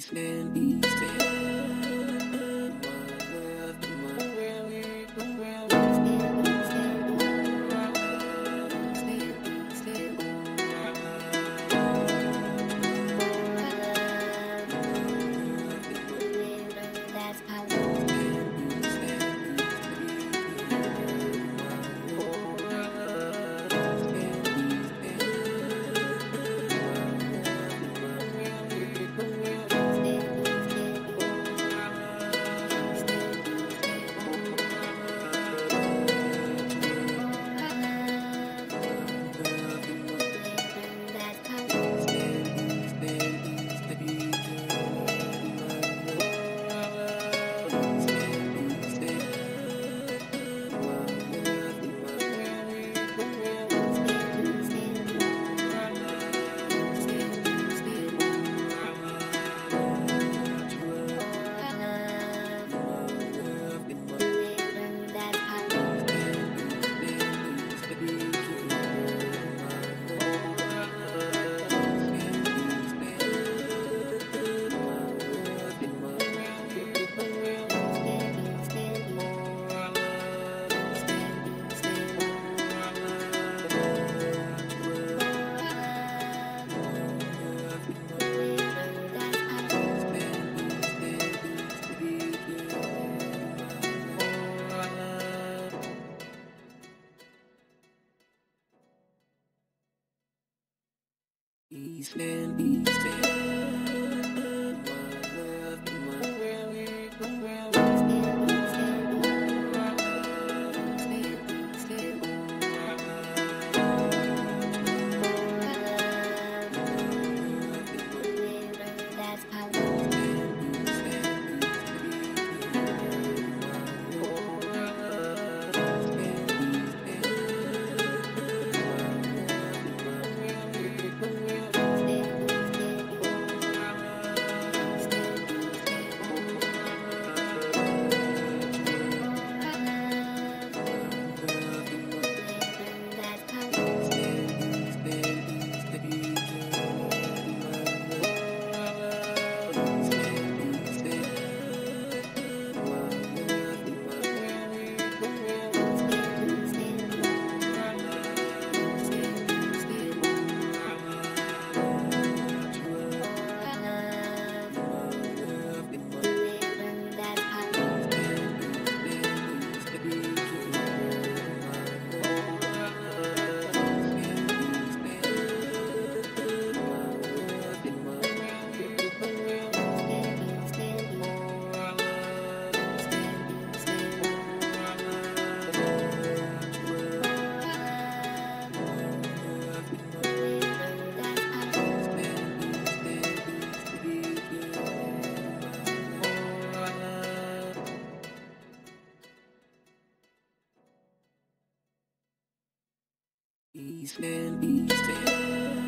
bees, man, bees, man. Eastman, Eastman. Eastman, Eastman.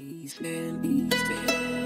East End, East End.